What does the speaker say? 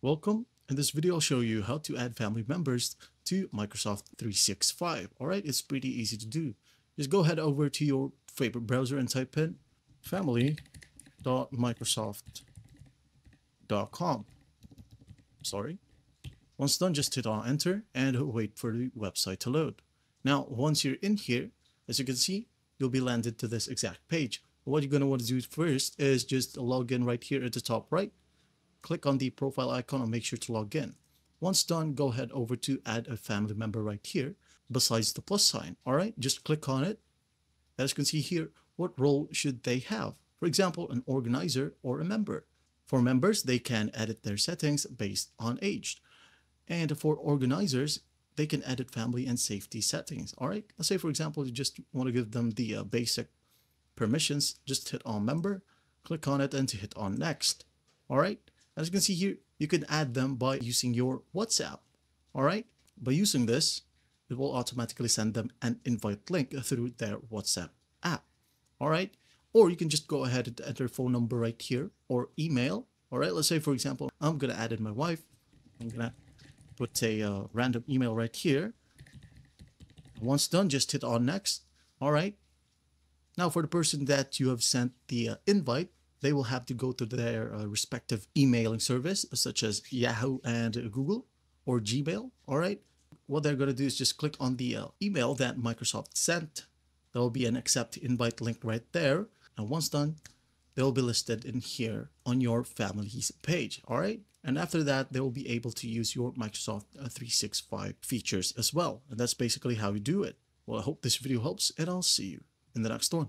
Welcome. In this video, I'll show you how to add family members to Microsoft 365. All right, it's pretty easy to do. Just go ahead over to your favorite browser and type in family.microsoft.com. Sorry. Once done, just hit on enter and wait for the website to load. Now, once you're in here, as you can see, you'll be landed to this exact page. What you're going to want to do first is just log in right here at the top right click on the profile icon and make sure to log in. Once done, go ahead over to add a family member right here besides the plus sign. All right, just click on it. As you can see here, what role should they have? For example, an organizer or a member. For members, they can edit their settings based on age. And for organizers, they can edit family and safety settings. All right, let's say, for example, you just want to give them the uh, basic permissions. Just hit on member, click on it, and hit on next. All right, as you can see here, you can add them by using your WhatsApp. All right. By using this, it will automatically send them an invite link through their WhatsApp app. All right. Or you can just go ahead and enter phone number right here or email. All right. Let's say, for example, I'm going to add in my wife. I'm to put a uh, random email right here. Once done, just hit on next. All right. Now for the person that you have sent the uh, invite, they will have to go to their uh, respective emailing service, such as Yahoo and Google or Gmail. All right. What they're going to do is just click on the uh, email that Microsoft sent. There will be an accept invite link right there. And once done, they'll be listed in here on your family's page. All right. And after that, they will be able to use your Microsoft uh, 365 features as well. And that's basically how you do it. Well, I hope this video helps and I'll see you in the next one.